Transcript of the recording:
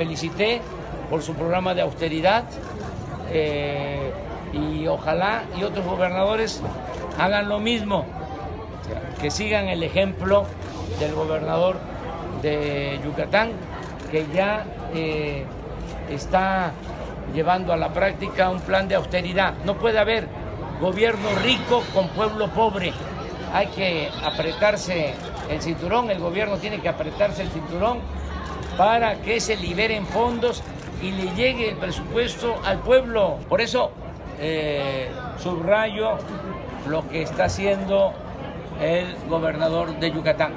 felicité por su programa de austeridad eh, y ojalá y otros gobernadores hagan lo mismo, que sigan el ejemplo del gobernador de Yucatán, que ya eh, está llevando a la práctica un plan de austeridad. No puede haber gobierno rico con pueblo pobre. Hay que apretarse el cinturón, el gobierno tiene que apretarse el cinturón para que se liberen fondos y le llegue el presupuesto al pueblo. Por eso eh, subrayo lo que está haciendo el gobernador de Yucatán.